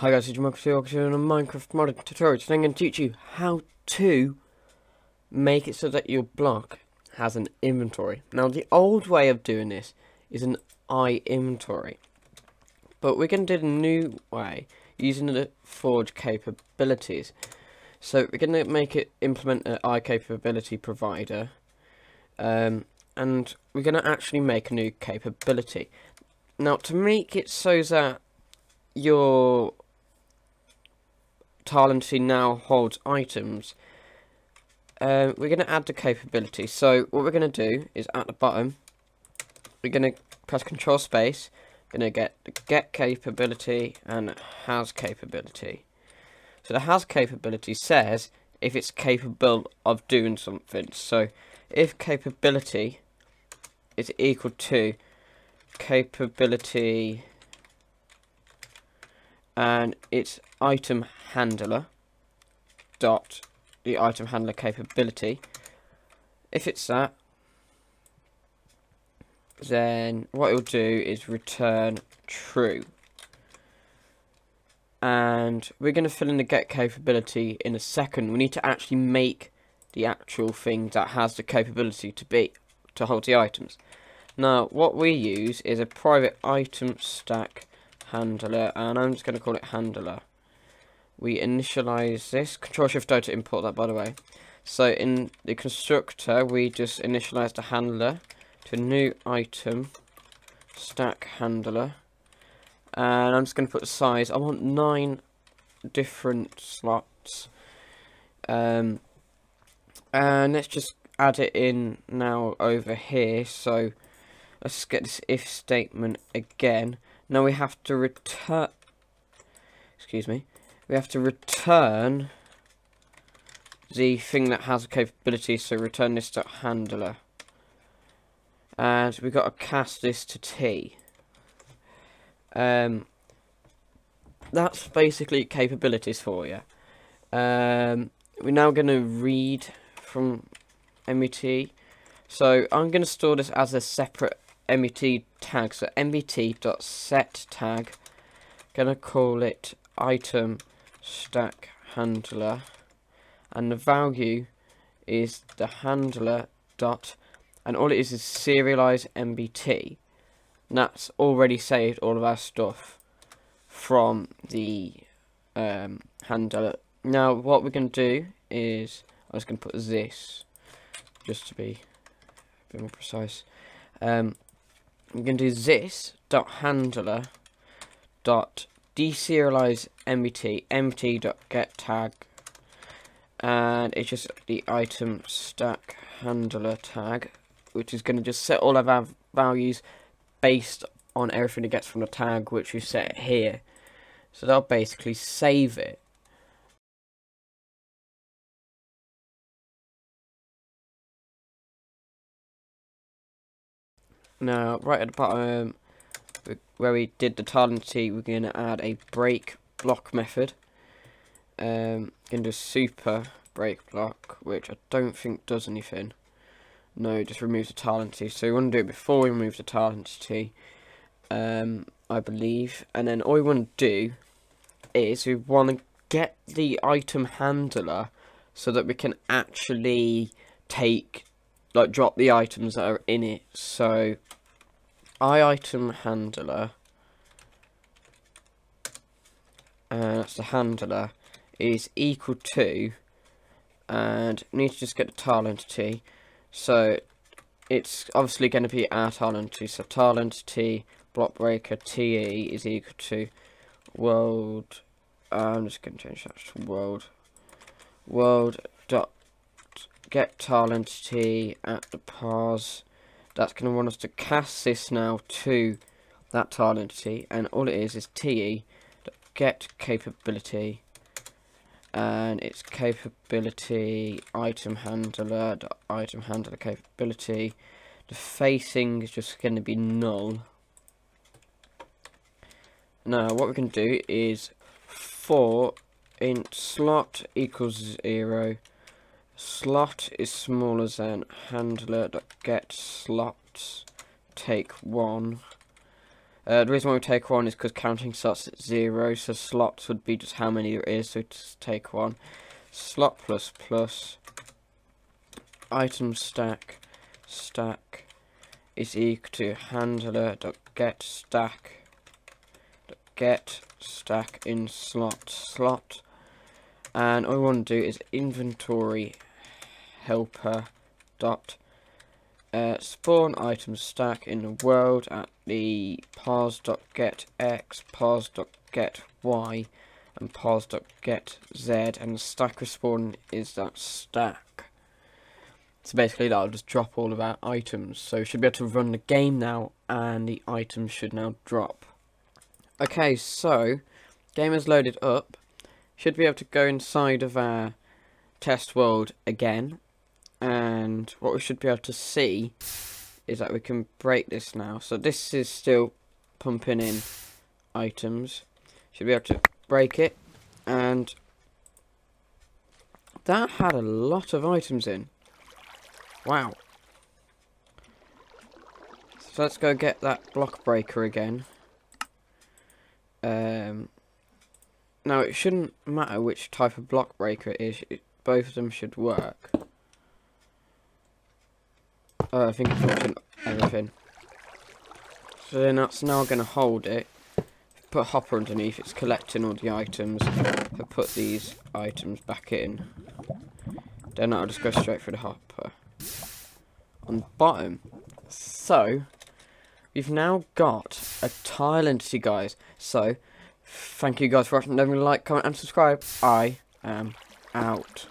Hi guys, it's Michael Steel on a Minecraft modded tutorial. Today I'm going to teach you how to make it so that your block has an inventory. Now the old way of doing this is an I inventory. But we're going to do a new way using the Forge capabilities. So we're going to make it implement an I capability provider. Um, and we're going to actually make a new capability. Now to make it so that your tile entity now holds items, um, we're going to add the capability. So what we're going to do is at the bottom, we're going to press Control Space, going to get get capability and has capability. So the has capability says if it's capable of doing something. So if capability is equal to capability and its item handler dot the item handler capability. If it's that then what it'll do is return true. And we're going to fill in the get capability in a second. We need to actually make the actual thing that has the capability to be to hold the items. Now what we use is a private item stack handler, and I'm just going to call it handler. We initialize this, Control Shift O to import that by the way. So in the constructor, we just initialize the handler to new item, stack handler, and I'm just going to put the size. I want nine different slots, um, and let's just add it in now over here. So let's get this if statement again. Now we have to return, excuse me, we have to return the thing that has a capability, so return this to handler. And we've got to cast this to T. Um, that's basically capabilities for you. Um, we're now going to read from NBT. So I'm going to store this as a separate NBT tag. So NBT.set tag. Gonna call it item stack handler. And the value is the handler dot and all it is is serialize NBT. And that's already saved all of our stuff from the um, handler. Now what we're going to do is I was going to put this just to be a bit more precise. Um, I'm going to do this dot handler dot deserialize nbt nbt dot get tag. And it's just the item stack handler tag which is going to just set all of our values based on everything it gets from the tag which we set here. So that'll basically save it. Now, right at the bottom, where we did the tile entity, we're going to add a break block method. Um, going to super break block, which I don't think does anything. No, just removes the tile entity. So we want to do it before we remove the tile entity, um, I believe. And then all we want to do is we want to get the item handler so that we can actually take like drop the items that are in it. So I item handler. And that's the handler. Is equal to and need to just get the tile entity. So it's obviously going to be our tile entity. So tile entity block breaker te is equal to world uh, I'm just going to change that to world. World dot get tile entity at the parse that's going to want us to cast this now to that tile entity and all it is is te get capability. And its capability item handler item handler capability. The facing is just going to be null. Now what we can do is for int slot equals zero slot is smaller than handler get slots. Take one. Uh, the reason why we take one is because counting starts at zero, so slots would be just how many there is, so just take one. Slot plus plus. Item stack. Stack is equal to handler get stack. Get stack in slot slot. And all we want to do is inventory helper dot uh, spawn item stack in the world at the parse.get x, parse.get y, and parse.get z, and the stack respawn is that stack. So basically that'll just drop all of our items. So we should be able to run the game now, and the items should now drop. Okay, so, game is loaded up. Should be able to go inside of our test world again, and what we should be able to see is that we can break this now. So this is still pumping in items. Should be able to break it, and that had a lot of items in. Wow. So let's go get that block breaker again. Um, now it shouldn't matter which type of block breaker it is, it, both of them should work. Oh, I think it's watching everything. So then that's now going to hold it. Put hopper underneath, it's collecting all the items. I put these items back in. Then I'll just go straight through the hopper. On the bottom. So, we've now got a tile entity, guys. So, thank you guys for watching. Don't forget to like, comment, and subscribe. I am out.